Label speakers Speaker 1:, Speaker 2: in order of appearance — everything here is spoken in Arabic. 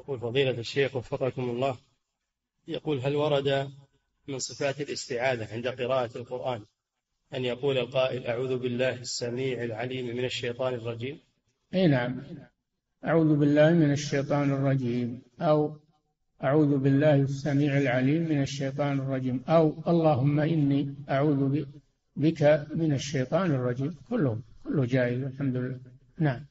Speaker 1: يقول فضيلة الشيخ وفقكم الله يقول هل ورد من صفات الاستعاذة عند قراءة القرآن أن يقول القائل أعوذ بالله السميع العليم من الشيطان الرجيم؟
Speaker 2: أي نعم. أعوذ بالله من الشيطان الرجيم. أو أعوذ بالله السميع العليم من الشيطان الرجيم. أو اللهم إني أعوذ بك من الشيطان الرجيم. كله كله جائز الحمد لله. نعم.